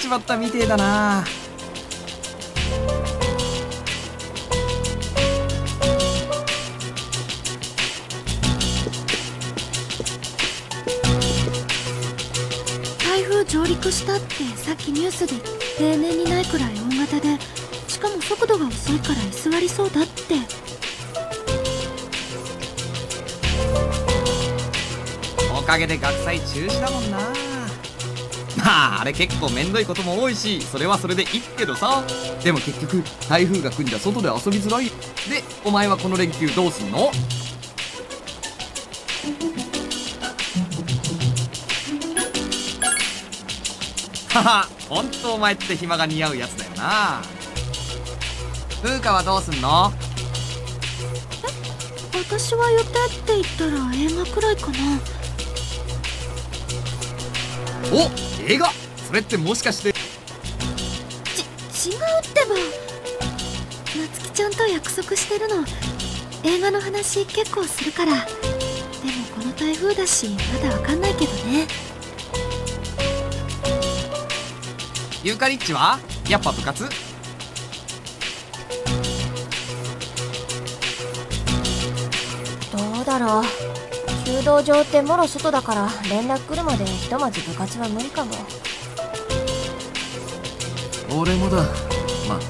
ちまったみてえだな。台風上陸したってさっきニュースで例年にないくらい大型でしかも速度が遅いから居座りそうだって。おかげで学祭中止だもんなまああれ結構めんどいことも多いしそれはそれでいいけどさ。でも結局台風が来んじゃ外で遊びづらい。でお前はこの連休どうすんの？ははほんとお前って暇が似合うやつだよな。風花はどうすんの？私は予定って言ったら映画くらいかな。お映画。それってもしかして。ち違うってば。夏希ちゃんと約束してるの。映画の話結構するから。でもこの台風だしまだわかんないけどね。ユーカリッチは？やっぱ部活？どうだろう弓道場ってもろ外だから連絡来るまでひとまず部活は無理かも。俺もだ。まった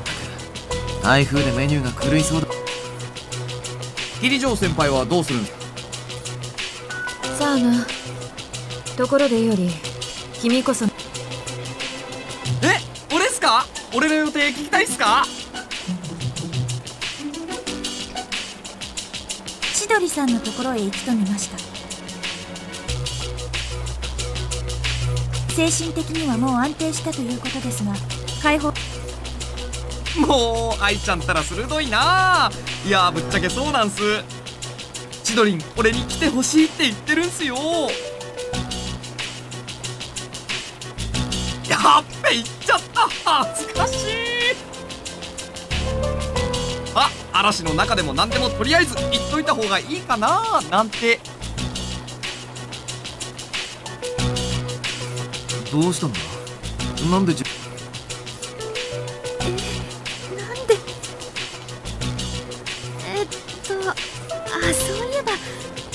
く台風でメニューが狂いそうだ。桐城先輩はどうするん？さあな。ところでより君こそ。え？俺っすか？俺の予定聞きたいっすか？千鳥さんのところへ行きとみました精神的にはもう安定したということですが解放。もう愛ちゃんったら鋭いないやぶっちゃけそうなんす。千鳥俺に来てほしいって言ってるんすよ。やっべ言っちゃった。恥ずかしい。あ嵐の中でも何でもとりあえず言っといた方がいいかななんて。どうしたんだ？なんでじなんで？えっとあそういえば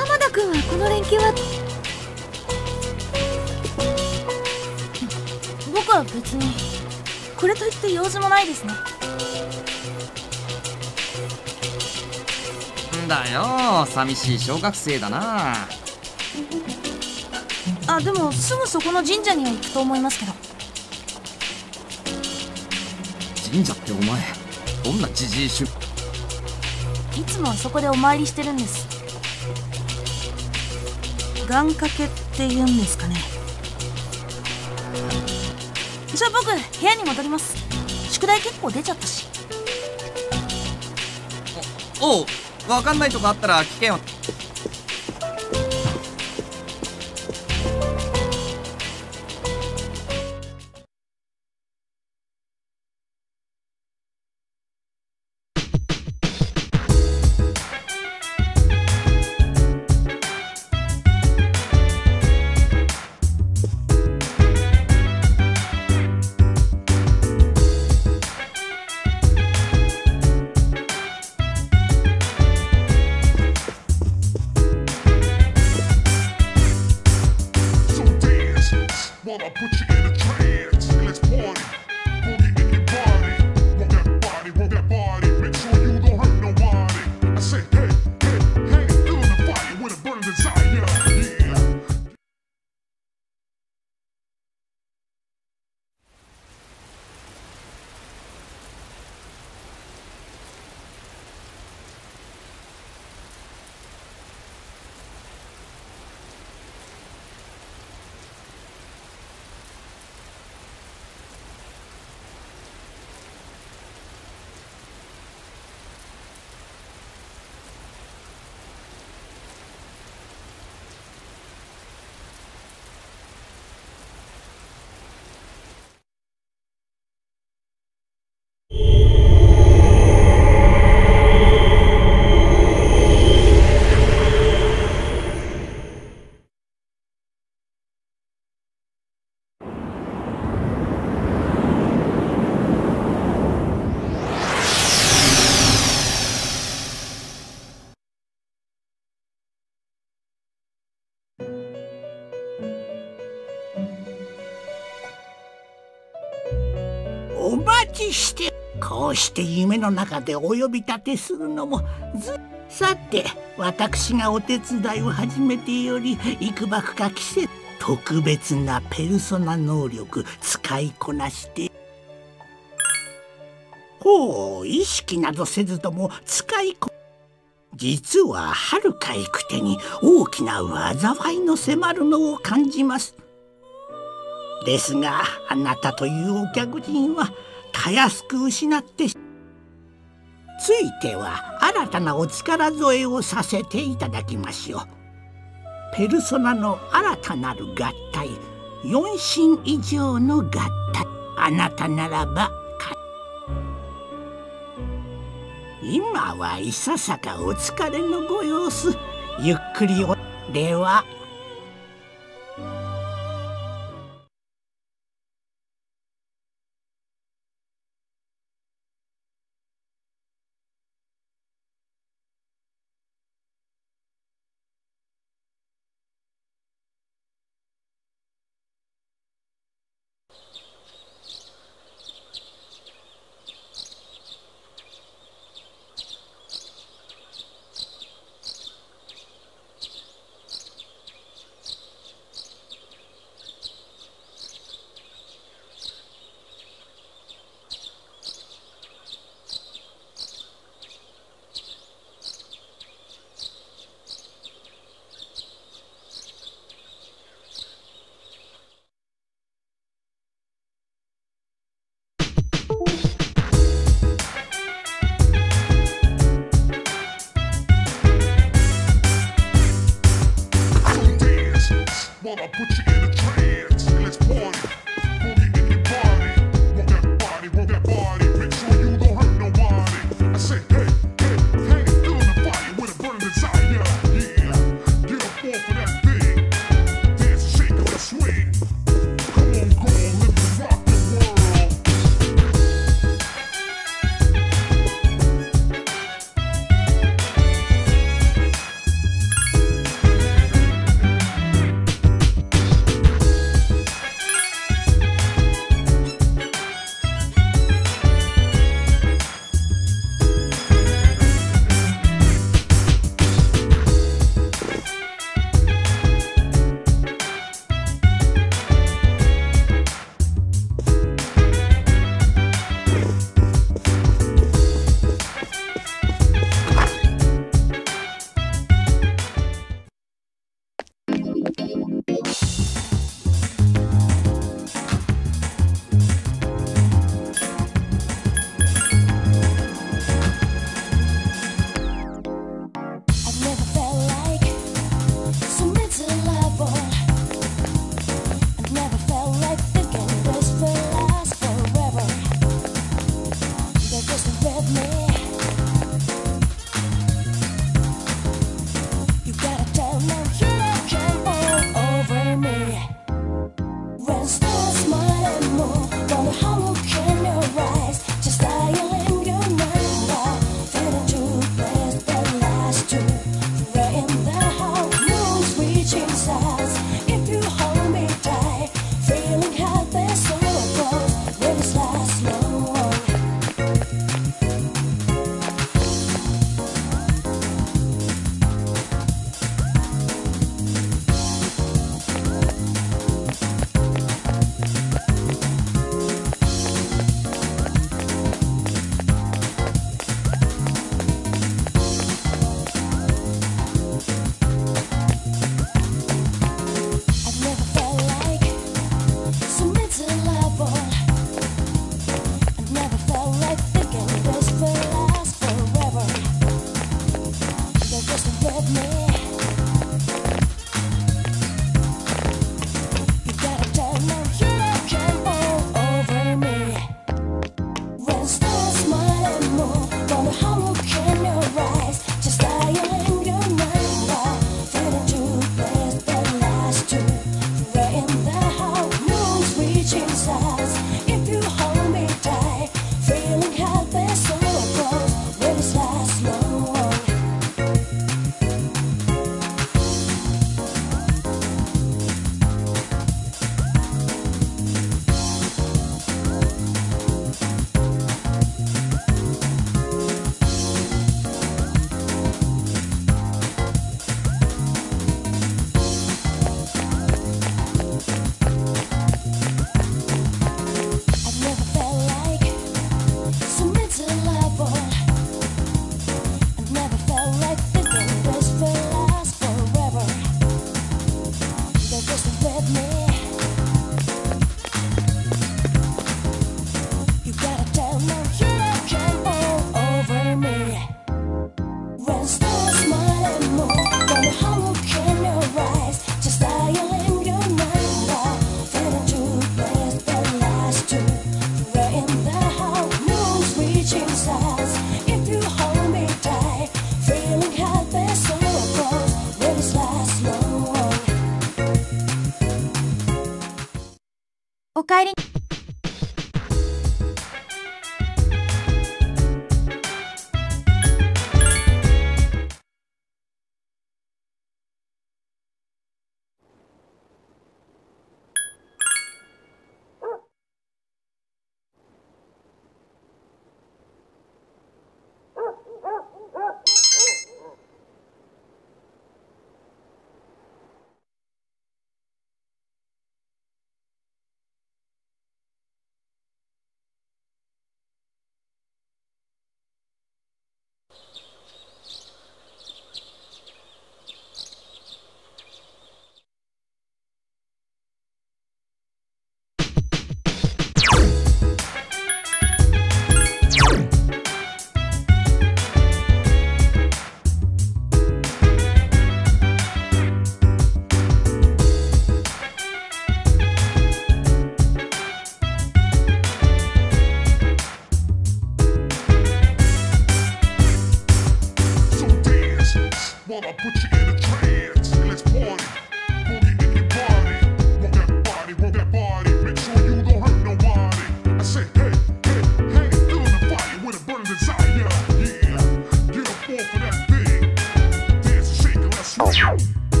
浜田君はこの連休は？僕は別にこれといって用事もないですね。んだよ寂しい小学生だなあでもすぐそこの神社には行くと思いますけど。神社ってお前どんなじじいしゅいつもはそこでお参りしてるんです。願掛けって言うんですかね。じゃあ僕部屋に戻ります。宿題結構出ちゃったし。おうわかんないとこあったら聞けよして夢の中でお呼び立てするのもずさて私がお手伝いを始めてより幾ばくか季節特別なペルソナ能力使いこなして。ほう意識などせずとも使いこ実ははるか行く手に大きな災いの迫るのを感じます。ですがあなたというお客人はたやすく失ってついては新たなお力添えをさせていただきましょうペルソナの新たなる合体4神以上の合体。あなたならば今はいささかお疲れのご様子。ゆっくりおでは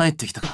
帰ってきたか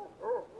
oh, oh. oh.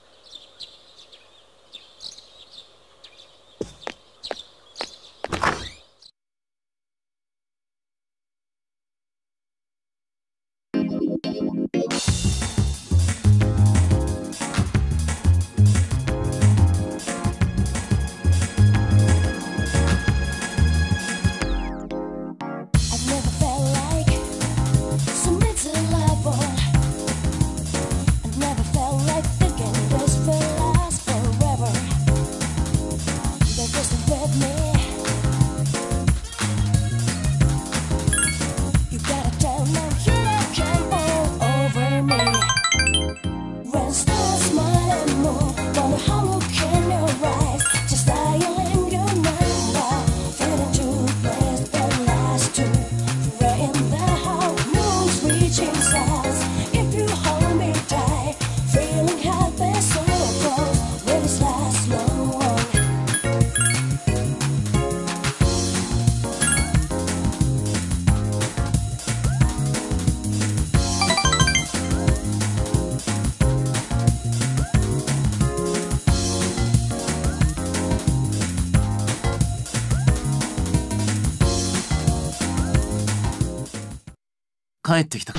帰ってきた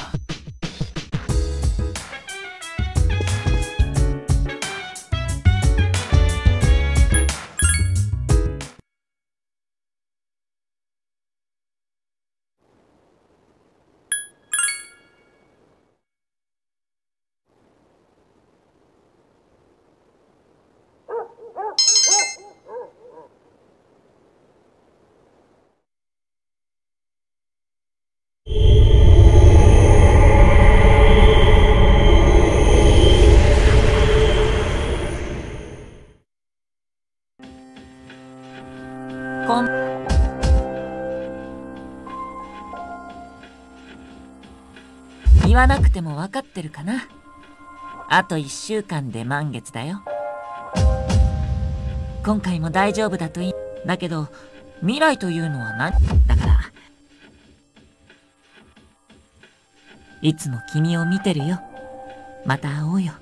わなくても分かってるかな。あと1週間で満月だよ。今回も大丈夫だといいだけど未来というのは何だから。いつも君を見てるよ。また会おうよ「「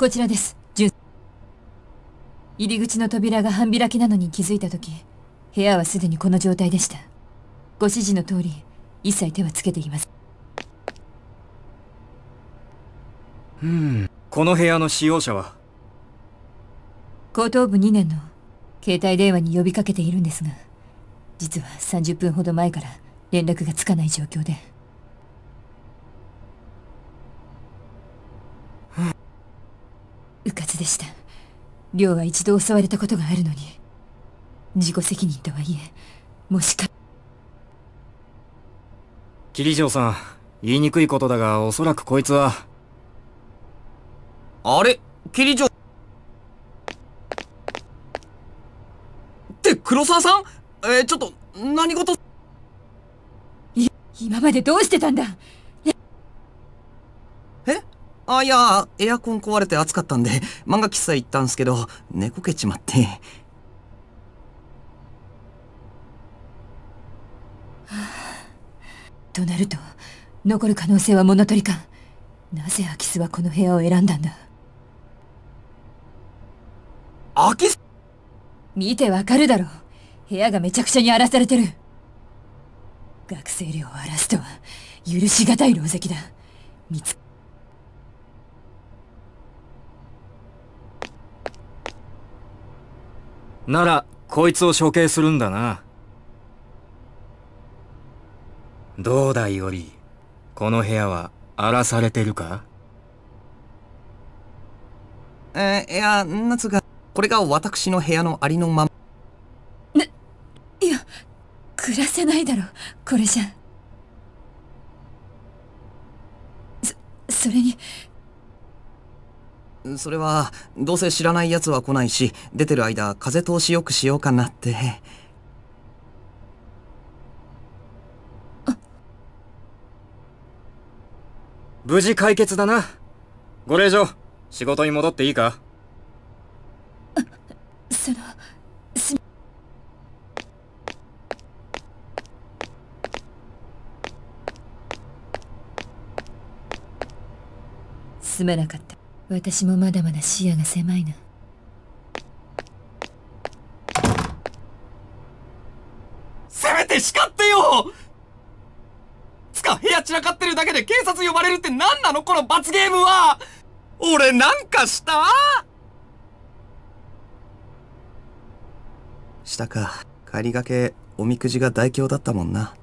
こちらです。ジ入り口の扉が半開きなのに気づいた時部屋はすでにこの状態でした。ご指示の通り一切手はつけていません。この部屋の使用者は？高等部2年の携帯電話に呼びかけているんですが実は30分ほど前から連絡がつかない状況でうかつでした。亮は一度襲われたことがあるのに。自己責任とはいえもしか。桐城さん言いにくいことだがおそらくこいつは。あれ？霧城。って黒沢さん？えー、ちょっと何事？今までどうしてたんだ？えあいやエアコン壊れて暑かったんで漫画喫茶行ったんすけど寝こけちまって。となると残る可能性は物取りか。なぜ空き巣はこの部屋を選んだんだ？空き巣？見てわかるだろ。部屋がめちゃくちゃに荒らされてる。学生寮を荒らすとは許しがたい狼藉だ。見つならこいつを処刑するんだな。どうだいオリこの部屋は荒らされてるか？えー、いやなんつうかこれが私の部屋のありのまま。いや暮らせないだろこれじゃ。そそれにそれはどうせ知らない奴は来ないし出てる間風通しよくしようかなって。無事解決だな。ご令嬢仕事に戻っていいか？そのすすまなかった私もまだまだ視野が狭いなせめて叱ってよ！つか部屋散らかってるだけで警察呼ばれるって何なの？この罰ゲームは！俺なんかした？したか。帰りがけおみくじが大凶だったもんな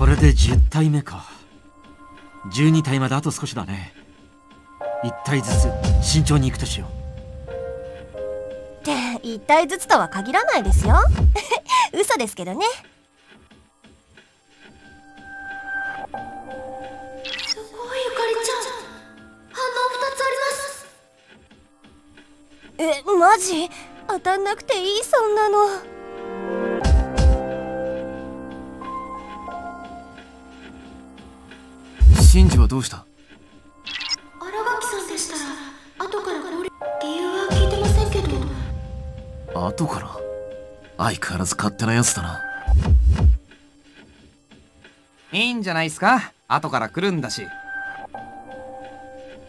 これで10体目か。12体まであと少しだね。1体ずつ慎重に行くとしよって一体ずつとは限らないですよ。嘘ですけどね。すごいゆかりちゃん。反応2つあります。えマジ？当たんなくていいそんなのシンジはどうした？新垣さんでしたら後から合流理由は聞いてませんけど。後から？相変わらず勝手なやつだな。いいんじゃないっすか？後から来るんだし。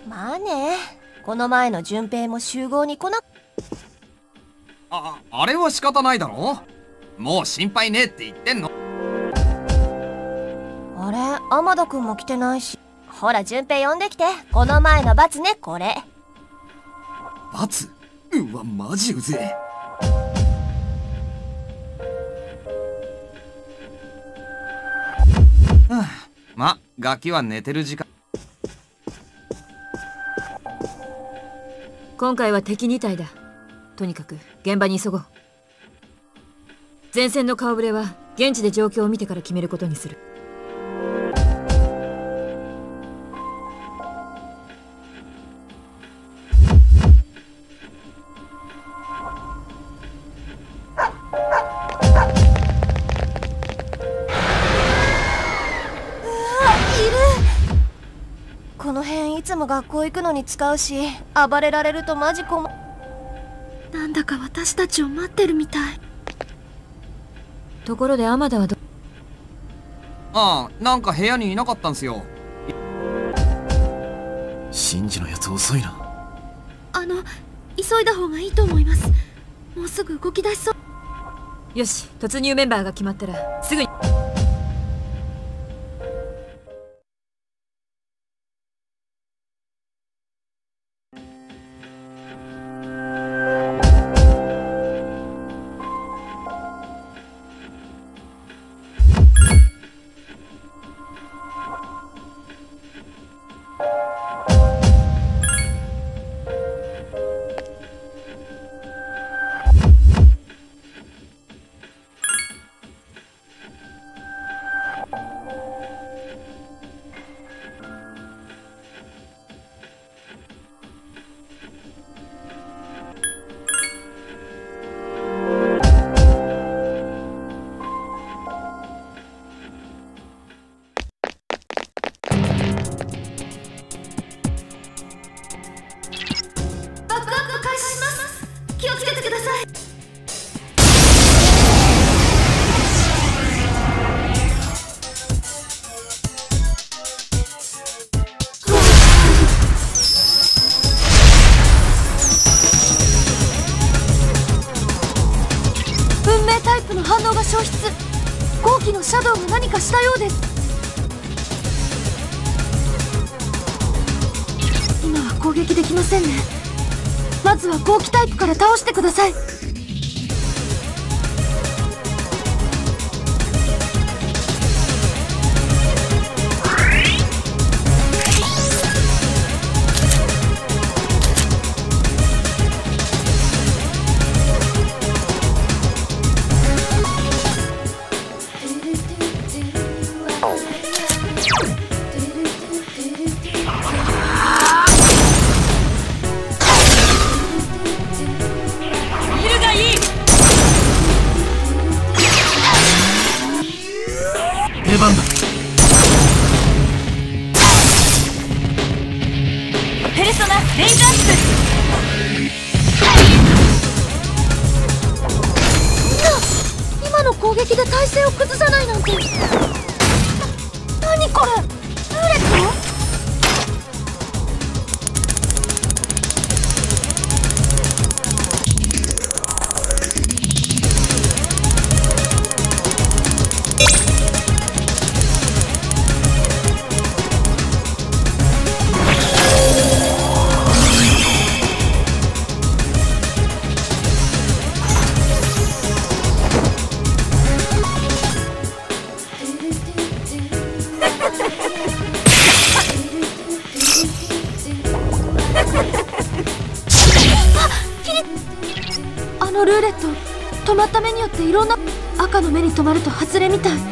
まあね。この前の順平も集合に来なああれは仕方ないだろ？もう心配ねえって言ってんの？あれ天田くんも来てないし。ほら順平呼んできて。この前の罰ねこれ。罰？うわマジうぜえ。は あまガキは寝てる時間。今回は敵2体だ。とにかく現場に急ごう。前線の顔ぶれは現地で状況を見てから決めることにする学校行くのに使うし暴れられるとマジ困なんだか私たちを待ってるみたい。ところで天田はどああなんか部屋にいなかったんすよ。シンジのやつ遅いな。あの急いだ方がいいと思います。もうすぐ動き出しそう。よし突入メンバーが決まったらすぐにに止まると外れみたい。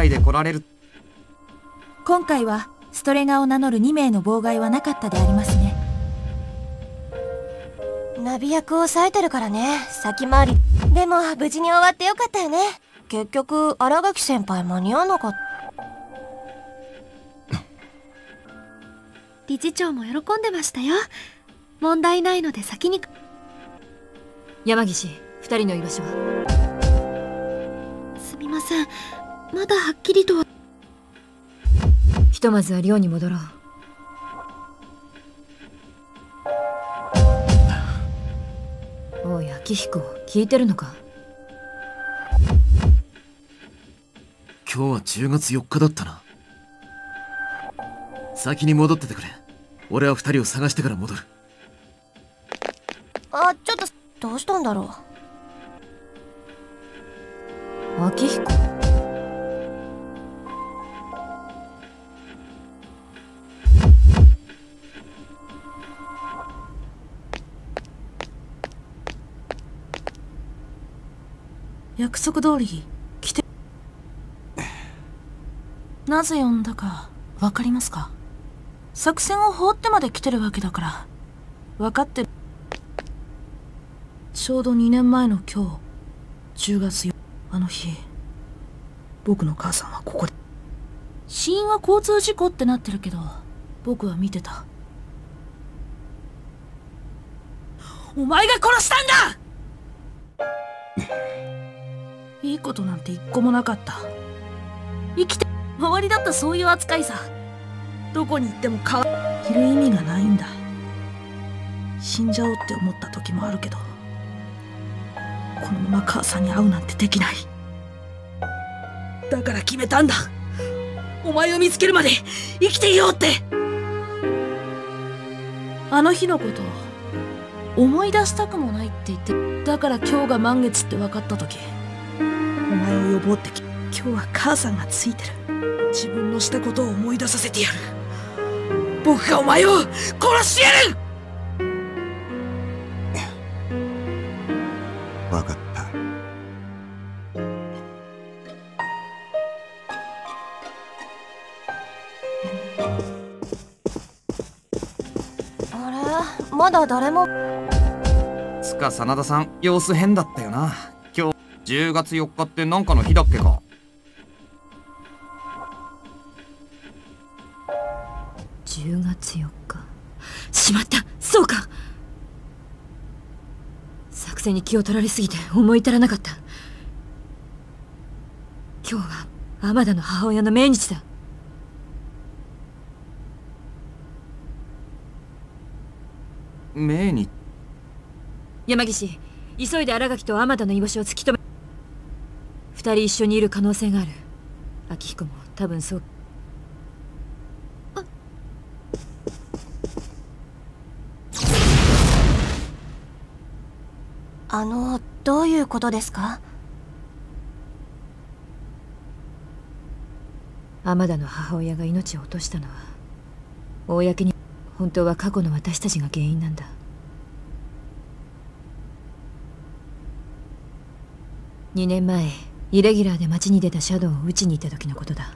体で来られる。今回はストレガを名乗る2名の妨害はなかったでありますね。ナビ役を抑えてるからね。先回り。でも無事に終わってよかったよね。結局新垣先輩間に合わなかった。理事長も喜んでましたよ。問題ないので先に。山岸二人の居場所は？すみませんまだはっきりとは。ひとまずは寮に戻ろう。おい明彦聞いてるのか？今日は10月4日だったな。先に戻っててくれ。俺は2人を探してから戻る。あちょっとどうしたんだろう。明彦？約束通り来て。なぜ呼んだか分かりますか？作戦を放ってまで来てるわけだから。分かってる。ちょうど2年前の今日10月4あの日。僕の母さんはここで。死因は交通事故ってなってるけど僕は見てた。お前が殺したんだ！いいことなんて一個もなかった。生きて周りだったそういう扱いさ。どこに行っても変わいる意味がないんだ。死んじゃおうって思った時もあるけど。このまま母さんに会うなんてできない。だから決めたんだ。お前を見つけるまで生きていようって。あの日のこと思い出したくもないって言ってだから今日が満月って分かった時。お前を呼ぼうってき今日は母さんがついてる。自分のしたことを思い出させてやる。僕がお前を殺してやる！わかった。あれ？まだ誰も。つか真田さん様子変だったよな10月4日ってなんかの日だっけか。10月4日しまった。そうか。作戦に気を取られすぎて思い至らなかった。今日は天田の母親の命日だ。命に山岸急いで新垣と天田の居場所を突き止め二人一緒にいる可能性がある。明彦も多分そう。あのどういうことですか？天田の母親が命を落としたのは公に本当は過去の私たちが原因なんだ。2年前イレギュラーで街に出たシャドウを撃ちに行った時のことだ。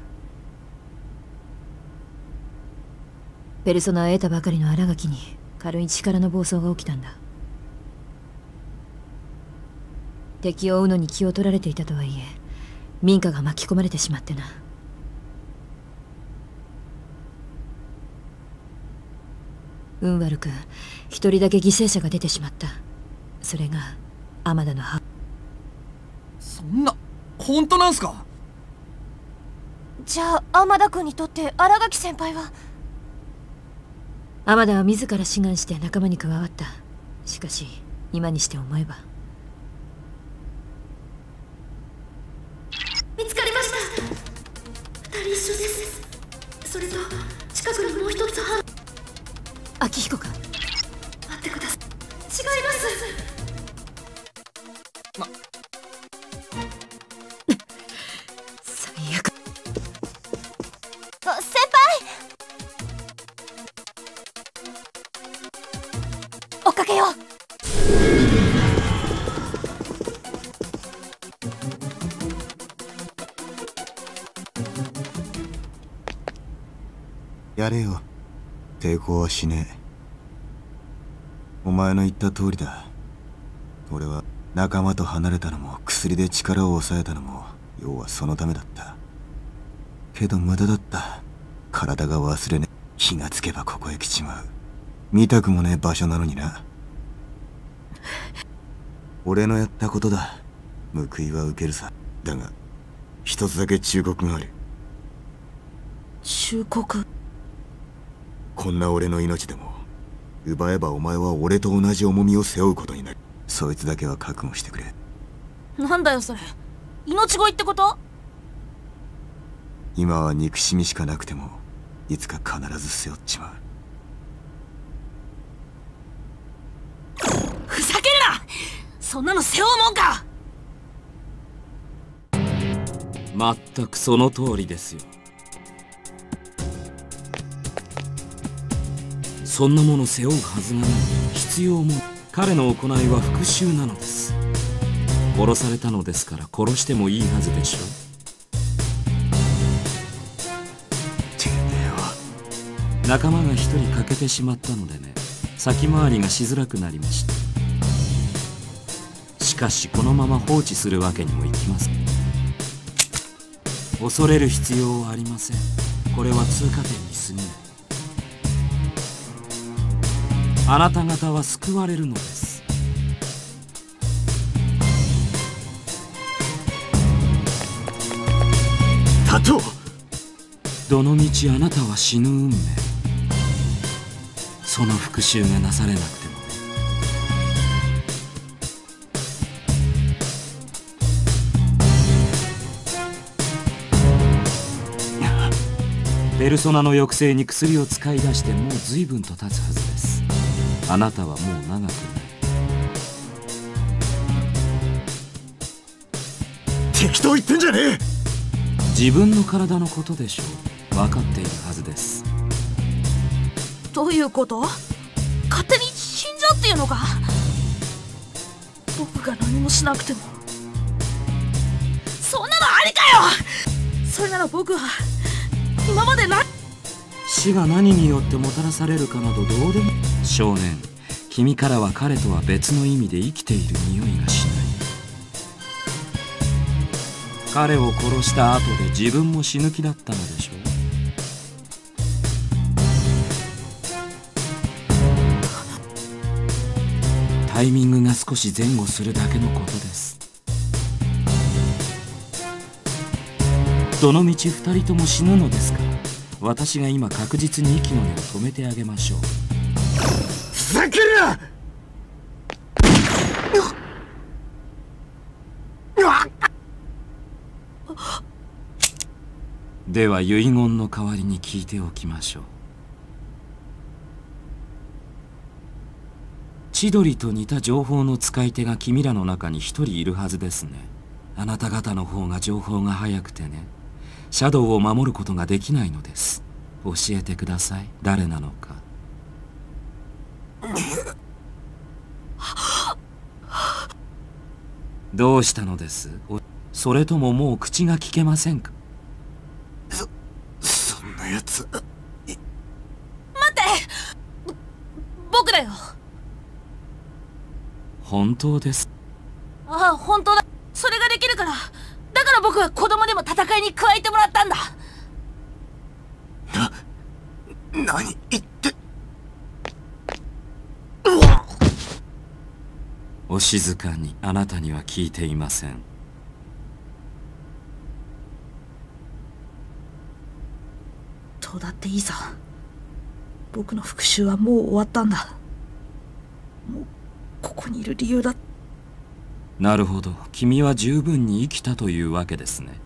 ペルソナを得たばかりの新垣に軽い力の暴走が起きたんだ。敵を追うのに気を取られていたとはいえ民家が巻き込まれてしまってな。運悪く一人だけ犠牲者が出てしまった。それが天田の母。そんな。本当なんすか？じゃあ天田君にとって新垣先輩は？天田は自ら志願して仲間に加わった。しかし今にして思えば。見つかりました。二人一緒です。それと近くにもう一つは明彦か？待ってください。違います。最やれよ。抵抗はしねえ。お前の言った通りだ。俺は仲間と離れたのも薬で力を抑えたのも要はそのためだった。けど無駄だった。体が忘れねえ。気がつけばここへ来ちまう。見たくもねえ場所なのにな。俺のやったことだ。報いは受けるさ。だが一つだけ忠告がある。忠告？こんな俺の命でも奪えばお前は俺と同じ重みを背負うことになる。そいつだけは覚悟してくれ。なんだよそれ。命乞いってこと？今は憎しみしかなくてもいつか必ず背負っちまう。ふざけるな！そんなの背負うもんか！まったくその通りですよそんなもの背負うはずがない。必要も彼の行いは復讐なのです。殺されたのですから殺してもいいはずでしょてめえは。仲間が一人欠けてしまったのでね。先回りがしづらくなりました。しかしこのまま放置するわけにもいきません。恐れる必要はありません。これは通過点に過ぎない。あなた方は救われるのです。タトどのみちあなたは死ぬ運命。その復讐がなされなくてもね。ペルソナの抑制に薬を使い出してもう随分と経つはずですあなたはもう長くない適当言ってんじゃねえ。自分の体のことでしょう分かっているはずです。どういうこと？勝手に死んじゃうっていうのか？僕が何もしなくても。そんなのありかよ！それなら僕は今までな死が何によってもたらされるかなどどうでも。少年君からは彼とは別の意味で生きている匂いがしない。彼を殺した後で自分も死ぬ気だったのでしょう。タイミングが少し前後するだけのことです。どのみち二人とも死ぬのですか？私が今確実に息の根を止めてあげましょう。ふざけるな！では遺言の代わりに聞いておきましょう。千鳥と似た情報の使い手が君らの中に一人いるはずですね。あなた方の方が情報が早くてねシャドウを守ることができないのです。教えてください。誰なのか。どうしたのです？おそれとももう口が聞けませんか？そんなやつ。待って。ぼ僕だよ。本当です。ああ本当だ。それができるからだから僕は子供でも戦いに加えてもらったんだ。何言って。お静かにあなたには聞いていません。どうだっていいさ。僕の復讐はもう終わったんだ。もうここにいる理由だなるほど。君は十分に生きたというわけですね。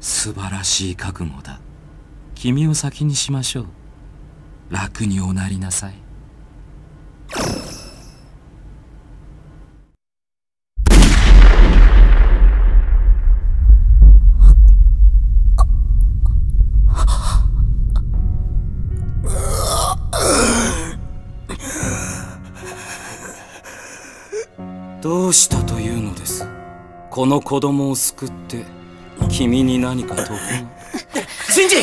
素晴らしい覚悟だ。君を先にしましょう。楽におなりなさい。どうしたというのです？この子供を救って君に何か得が シンジ！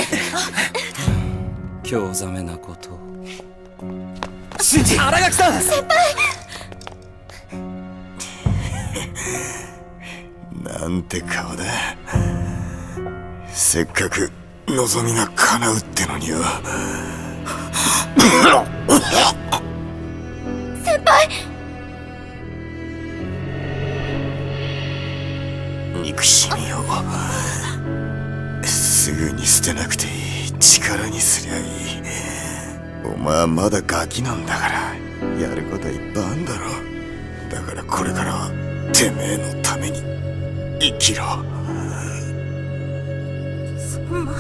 興ざめなこと。をシンジ！新垣さん！先なんて顔だ。せっかく望みが叶うってのによ。先輩憎しみをすぐに捨てなくていい力にすりゃいい。お前はまだガキなんだからやることいっぱいあんだろ。だからこれからはてめえのために生きろ。そんな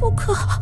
僕は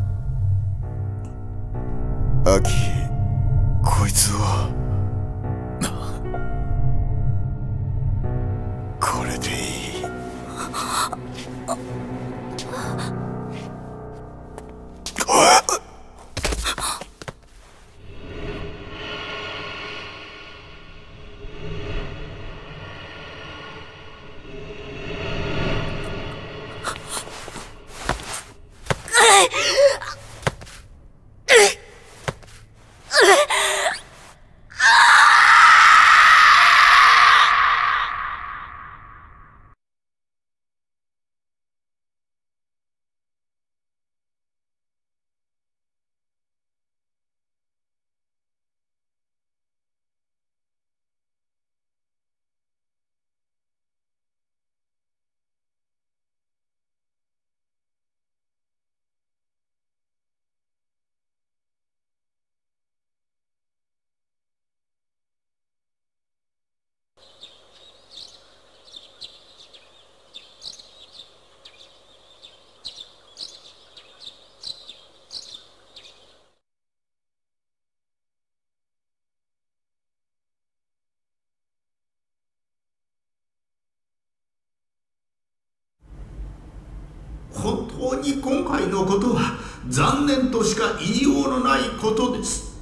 本当に今回のことは残念としか言いようのないことです。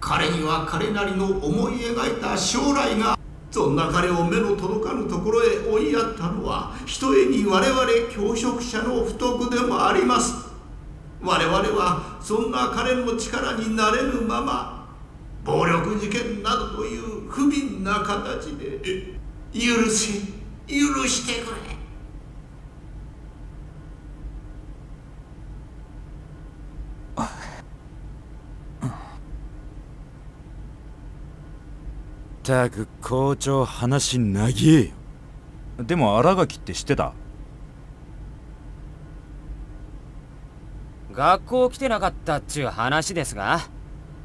彼には彼なりの思い描いた将来がそんな彼を目の届かぬところへ追いやったのはひとえに我々教職者の不徳でもあります。我々はそんな彼の力になれぬまま暴力事件などという不憫な形で許せ許してくれ。ったく校長話長えよでも新垣って知ってた？学校来てなかったっちゅう話ですが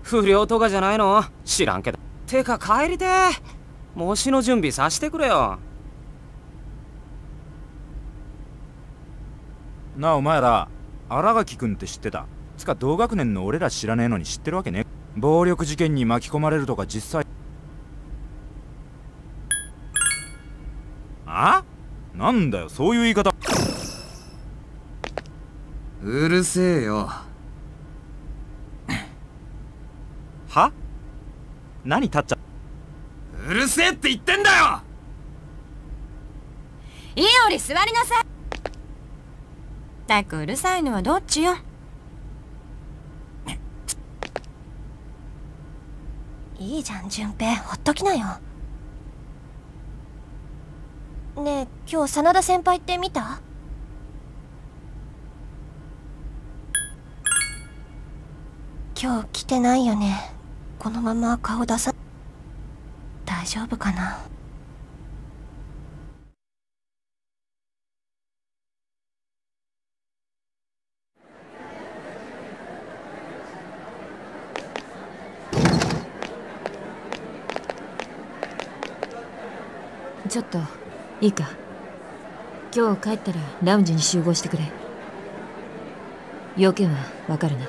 不良とかじゃないの？知らんけど。てか帰りて模試の準備させてくれよ。なあお前ら新垣君って知ってた？つか同学年の俺ら知らねえのに知ってるわけね。暴力事件に巻き込まれるとか実際あ？なんだよそういう言い方。うるせえよ。は？何立っちゃ？うるせえって言ってんだよ！いいより座りなさい。たくうるさいのはどっちよ？いいじゃん順平。ほっときなよねえ今日真田先輩って見た？今日来てないよね。このまま顔出さ？大丈夫かな？ちょっと。いいか？今日帰ったらラウンジに集合してくれ。要件はわかるな？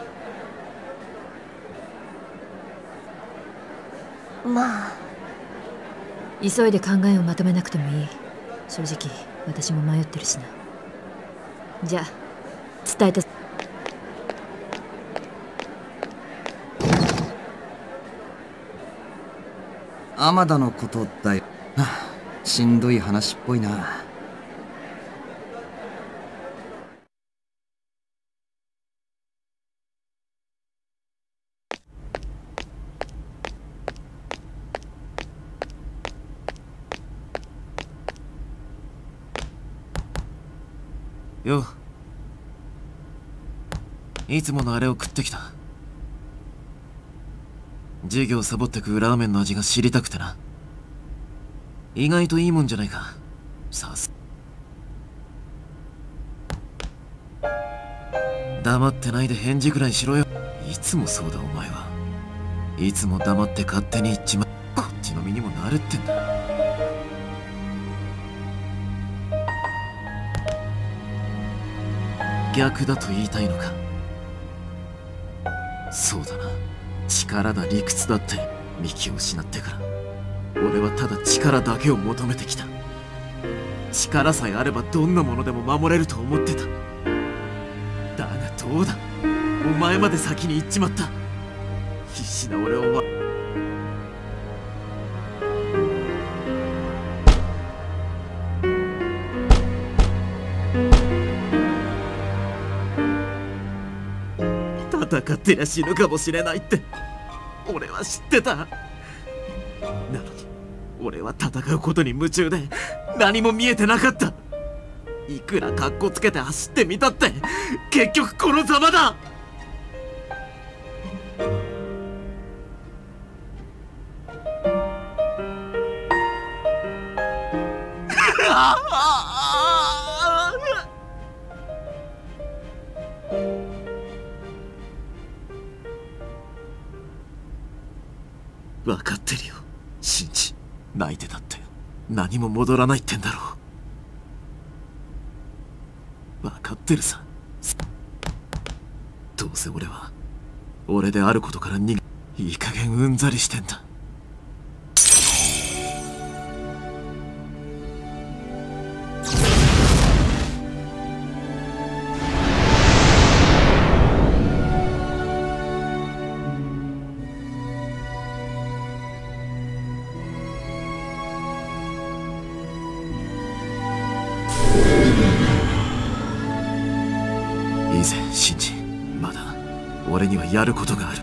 まあ。急いで考えをまとめなくてもいい。正直私も迷ってるしな。じゃあ伝えた。天田のことだよ。はあしんどい話っぽいな。よいつものあれを食ってきた。授業サボってくラーメンの味が知りたくてな。意外といいもんじゃないか。さす。黙ってないで返事くらいしろよ。いつもそうだお前は。いつも黙って勝手に言っちまこっちの身にもなるってんだ。逆だと言いたいのか。そうだな。力だ理屈だって。見気を失ってから。俺はただ力だけを求めてきた。力さえあればどんなものでも守れると思ってた。だがどうだ？お前まで先に行っちまった。必死な俺をわ戦ってりゃ死ぬかもしれないって。俺は知ってた。俺は戦うことに夢中で何も見えてなかった。いくら格好つけて走ってみたって結局このざまだ。も戻らないってんだろう。分かってるさ。どうせ俺は俺であることから逃げいい加減うんざりしてんだ。俺にはやることがある。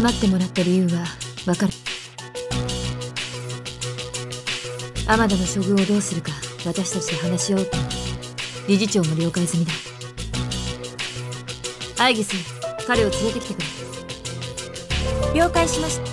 待ってもらった理由は分かる天田の処遇をどうするか私たちで話し合おうと。理事長も了解済みだ。アイギス彼を連れてきてくれ。了解しました。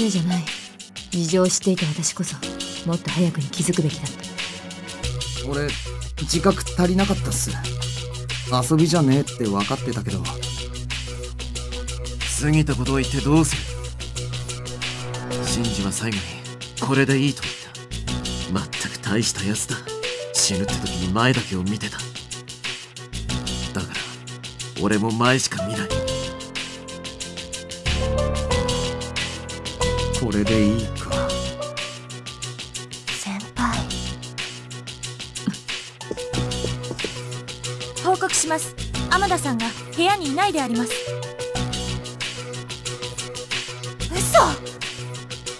せいじゃない。事情を知っていた私こそもっと早くに気づくべきだった。俺自覚足りなかったっす。遊びじゃねえって分かってたけど。過ぎたことを言ってどうする？シンジは最後にこれでいいと言った。全く大したやつだ。死ぬって時に前だけを見てた。だから俺も前しか見ないこれでいいか。先輩。報告します。天田さんが部屋にいないであります。嘘！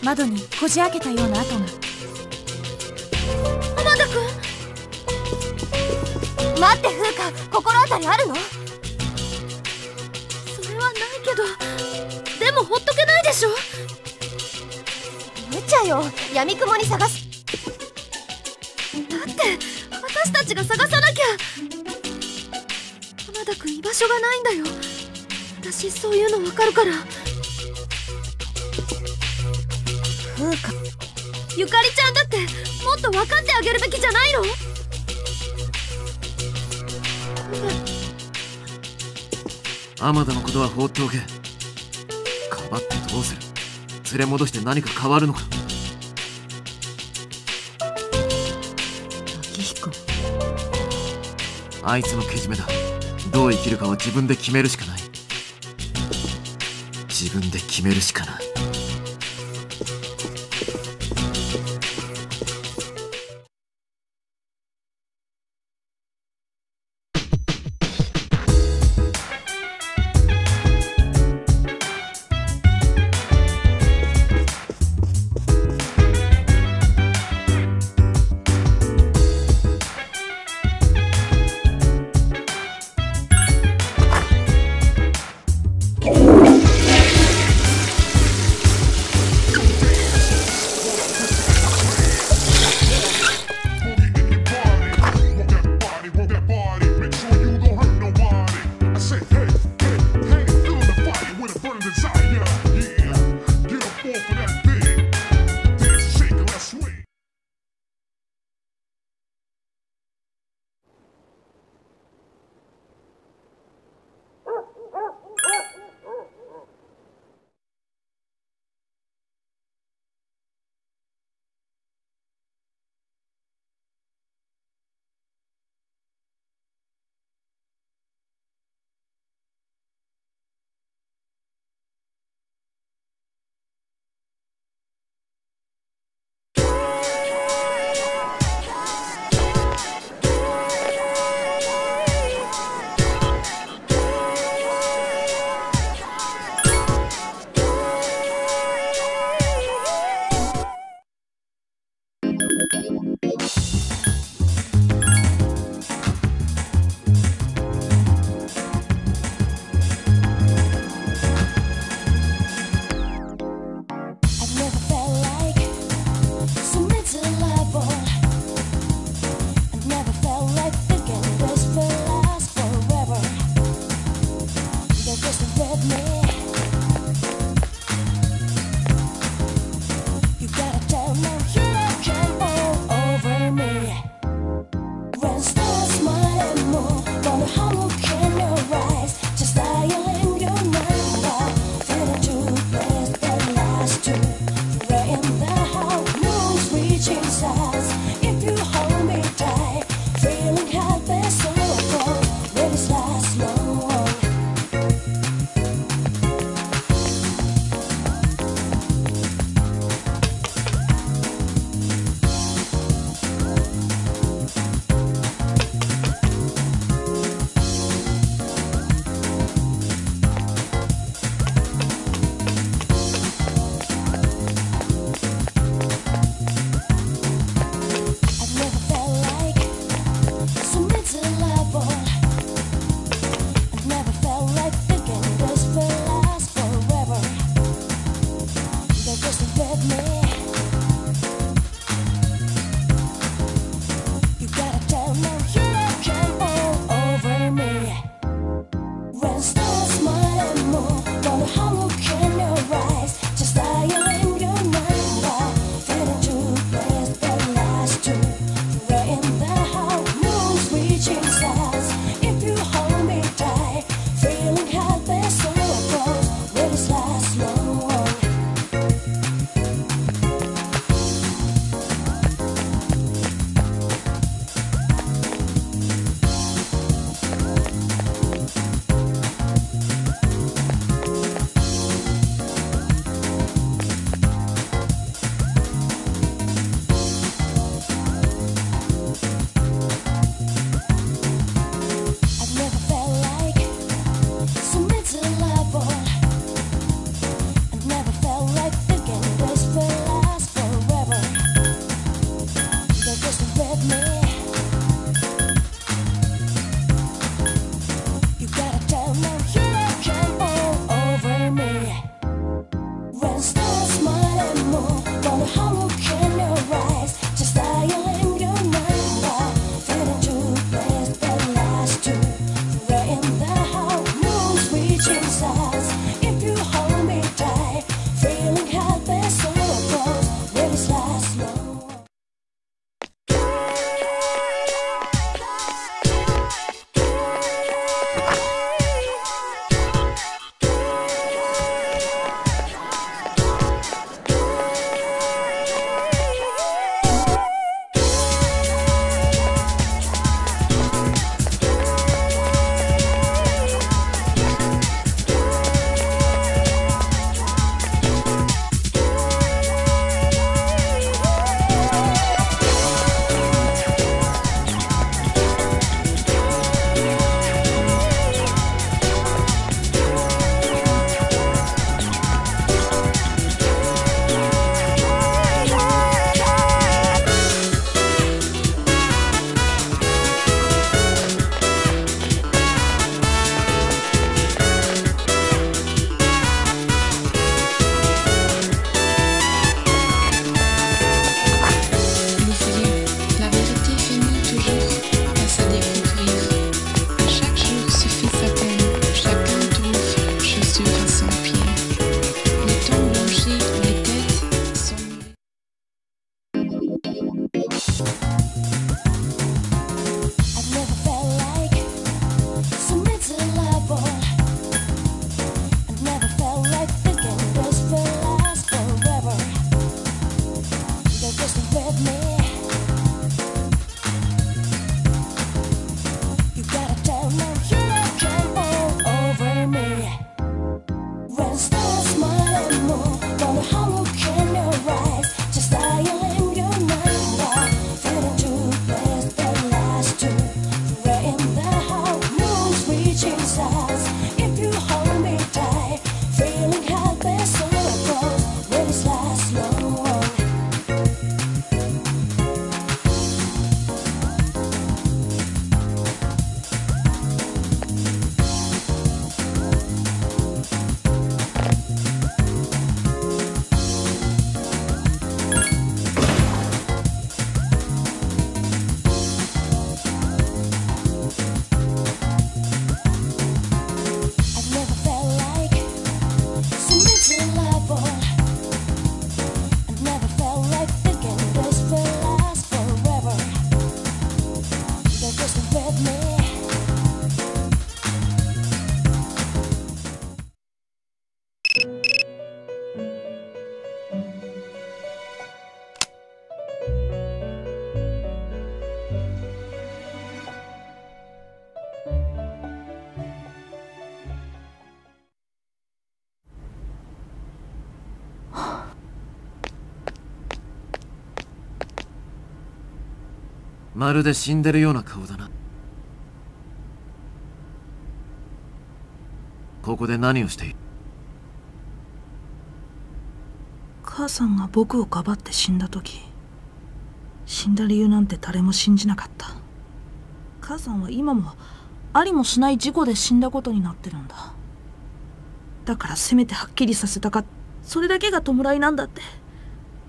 窓にこじ開けたような跡が。浜田君待って風花。心当たりあるの？それはないけど。でもほっとけないでしょ？無茶よ。闇雲に探す。だって私たちが探さなきゃ。浜田君居場所がないんだよ。私そういうの分かるから。風花ゆかりちゃんだってもっと分かってあげるべきじゃないの？天田のことは放っておけ。かばってどうする。連れ戻して何か変わるのか。あいつのけじめだ。どう生きるかは自分で決めるしかない。自分で決めるしかない。まるで死んでるような顔だな。ここで何をしている？母さんが僕をかばって死んだ時死んだ理由なんて誰も信じなかった。母さんは今もありもしない事故で死んだことになってるんだ。だからせめてはっきりさせたかそれだけが弔いなんだって。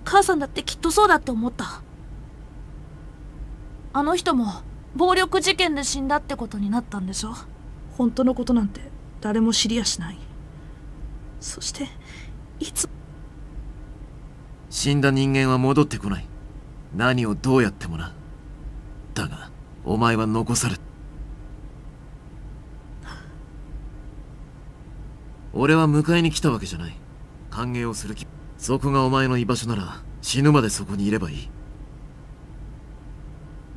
母さんだってきっとそうだって思った。の人も暴力事件で死んだってことになったんでしょ？本当のことなんて誰も知りやしない。そしていつ死んだ人間は戻ってこない。何をどうやってもな。だがお前は残された。俺は迎えに来たわけじゃない。歓迎をする気。そこがお前の居場所なら死ぬまでそこにいればいい。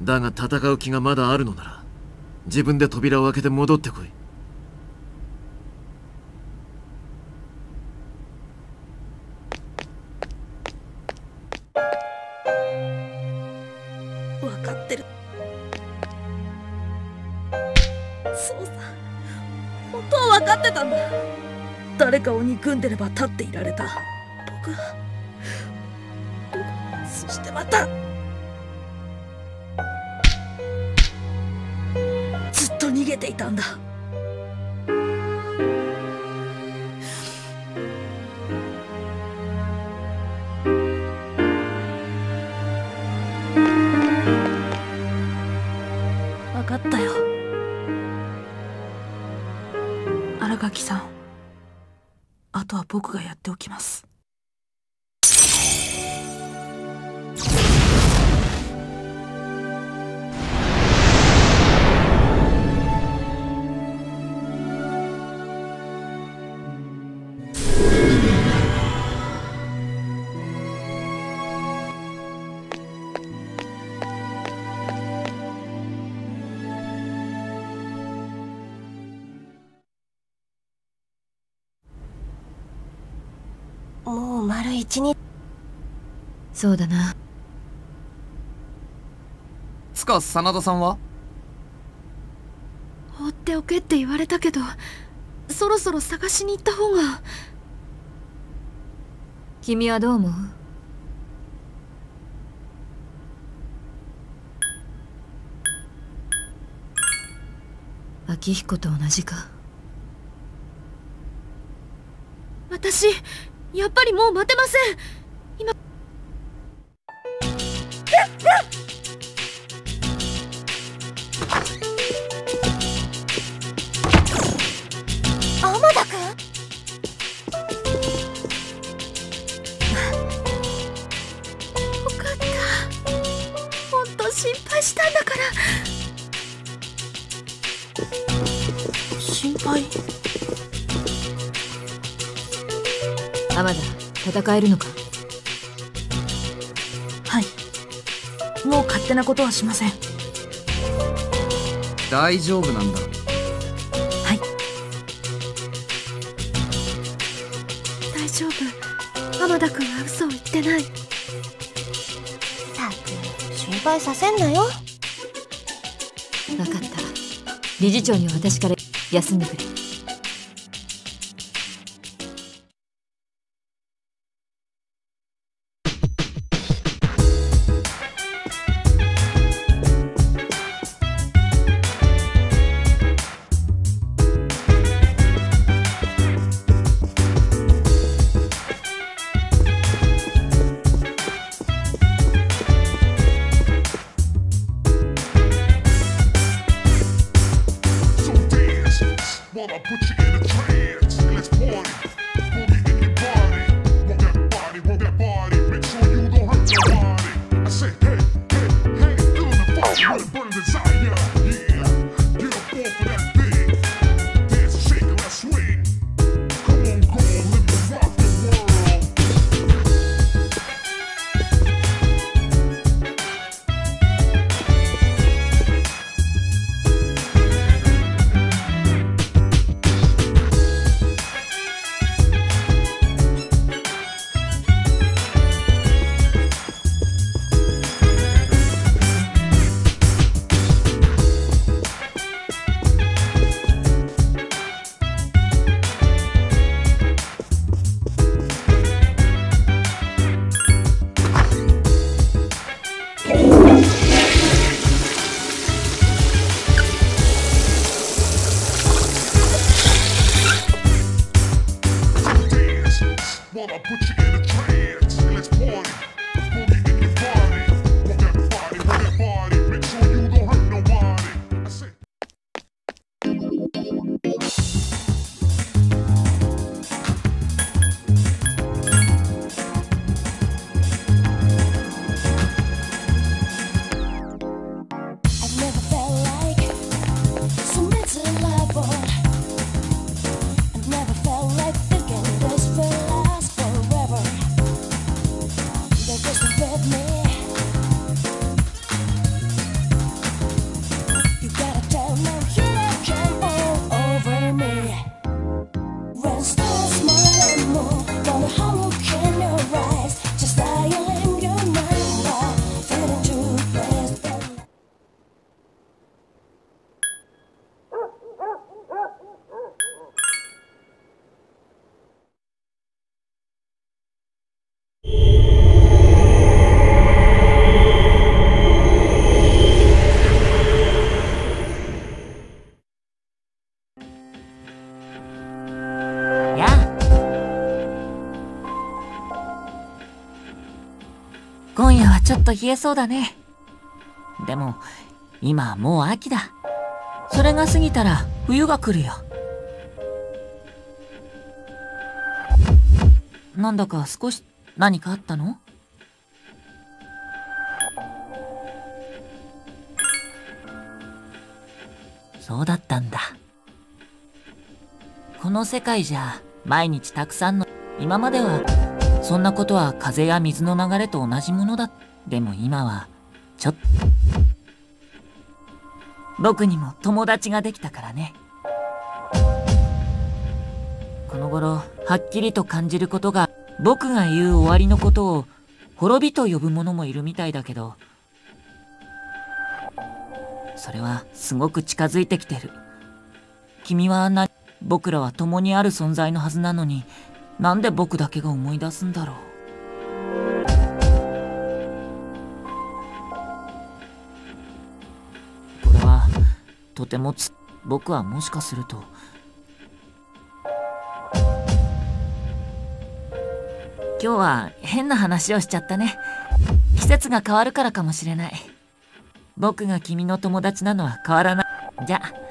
だが戦う気がまだあるのなら自分で扉を開けて戻ってこい。分かってる。そうさ。本当は分かってたんだ。誰かを憎んでれば立っていられた。僕は一日。そうだな。つか真田さんは？放っておけって言われたけどそろそろ探しに行った方が。君はどう思う？明彦と同じか。私やっぱりもう待てません。戦えるのか？はい。もう勝手なことはしません。大丈夫なんだ。大丈夫。浜田君は嘘を言ってない。たく心配させんなよ。分かった。理事長には私から休んでくれ冷えそうだね。でも、今もう秋だ。それが過ぎたら冬が来るよ。なんだか少し何かあったの？そうだったんだ。この世界じゃ毎日たくさんの今まではそんなことは風や水の流れと同じものだった。でも今はちょっと僕にも友達ができたからね。この頃はっきりと感じることが僕が言う終わりのことを滅びと呼ぶ者もいるみたいだけどそれはすごく近づいてきてる君はあんな僕らは共にある存在のはずなのになんで僕だけが思い出すんだろうとてもつ僕はもしかすると。今日は変な話をしちゃったね。季節が変わるからかもしれない。僕が君の友達なのは変わらない。じゃあ。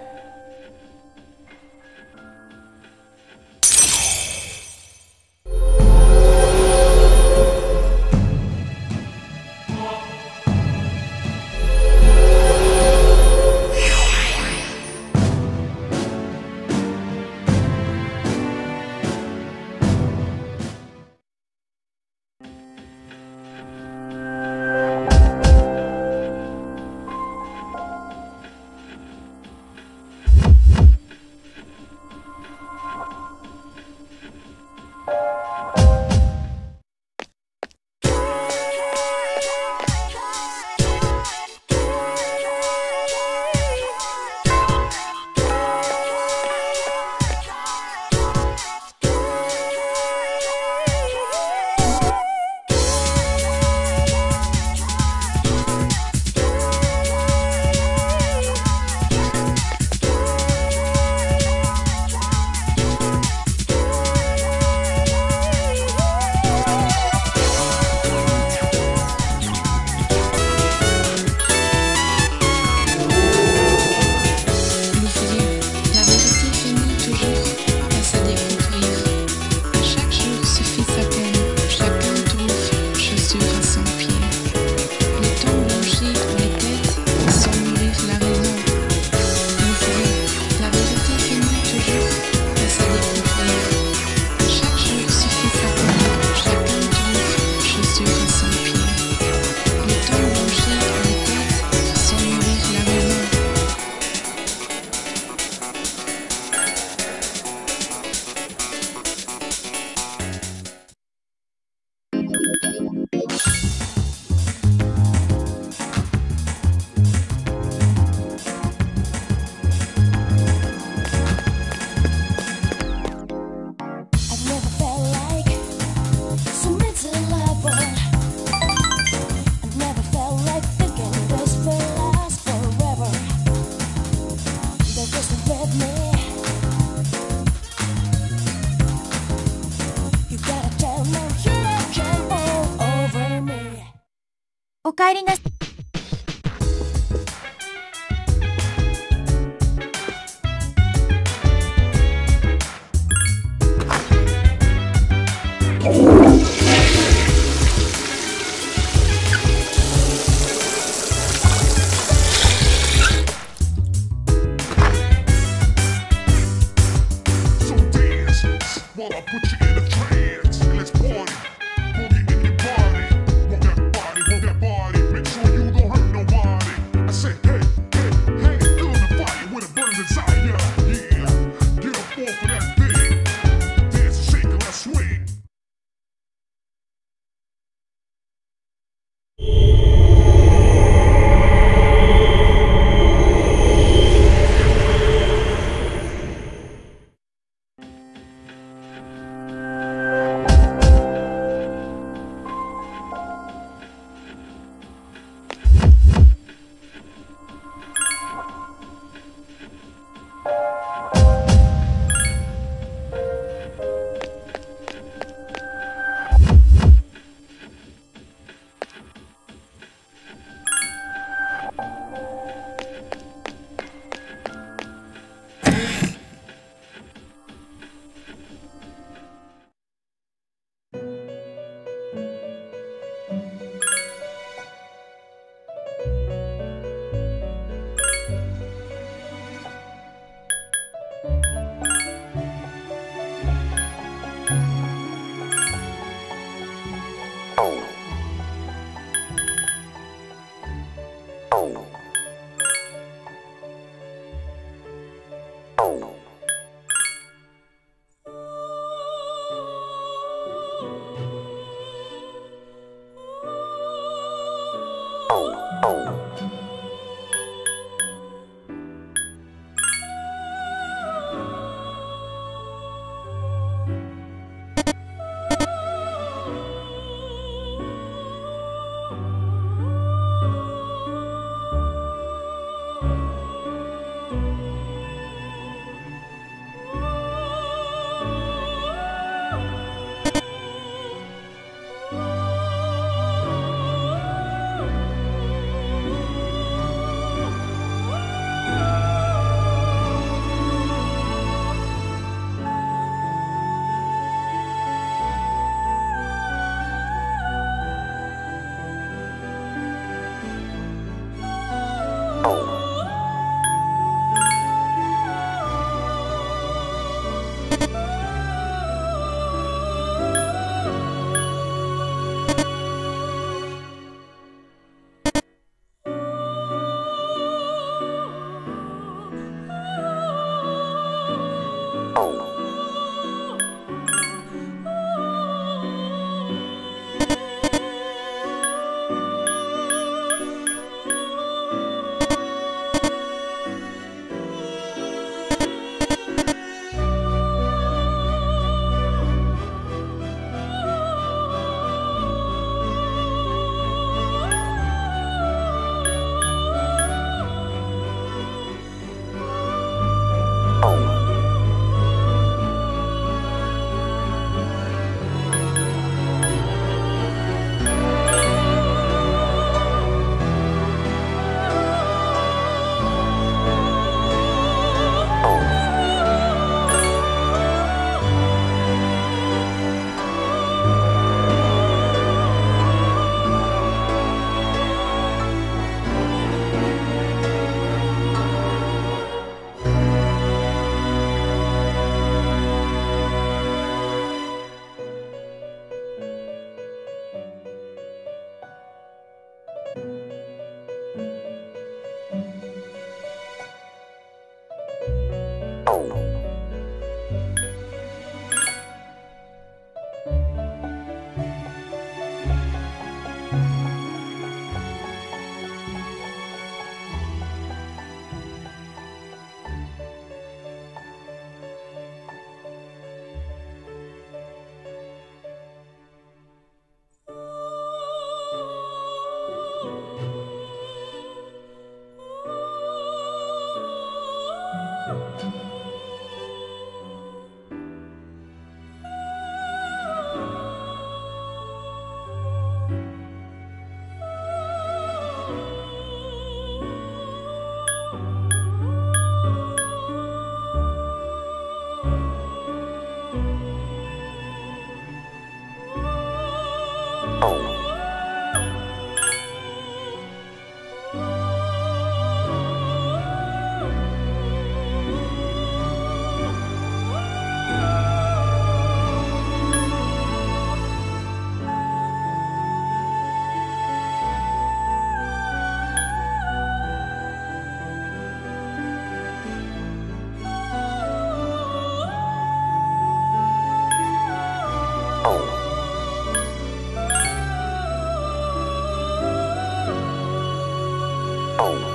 Oh.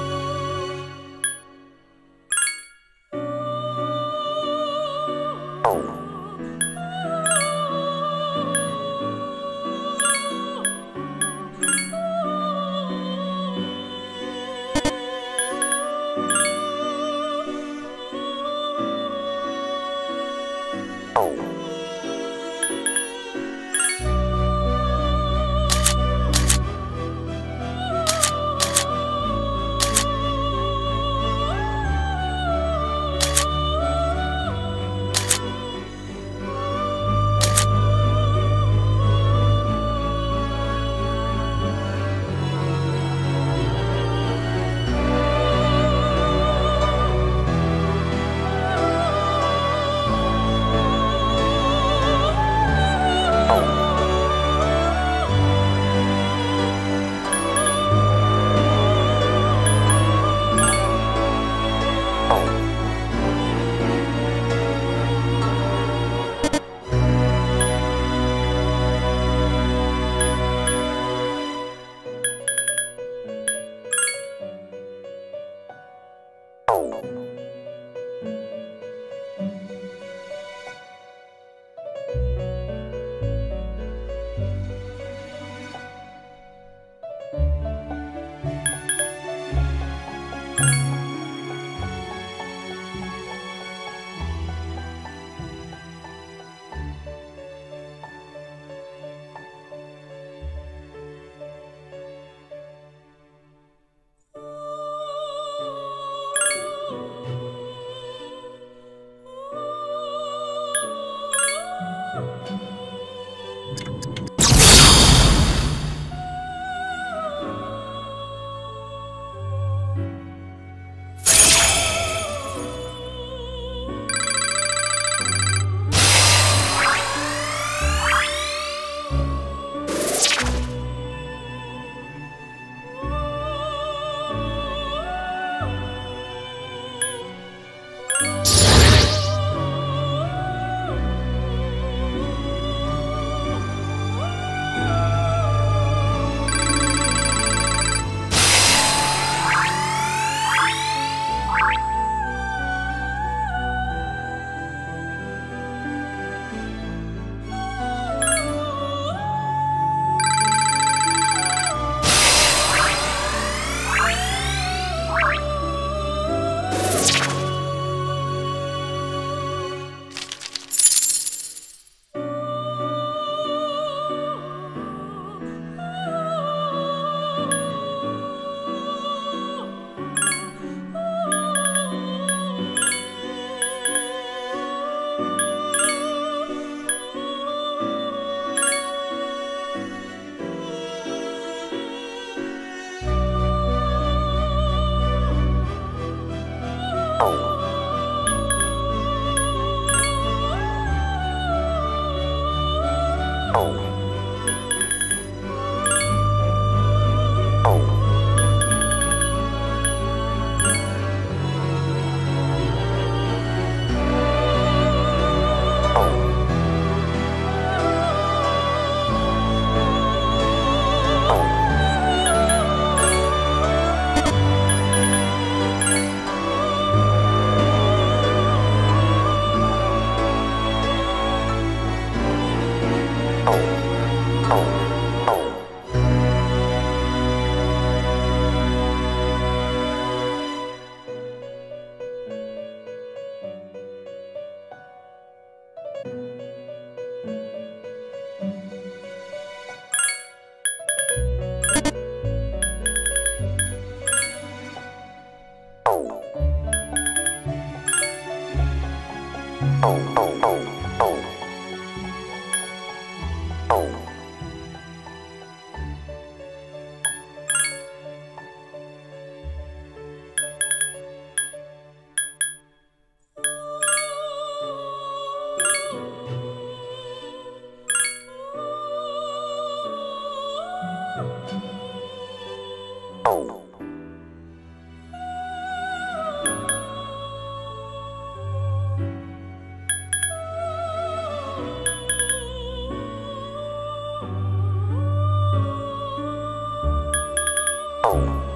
Oh.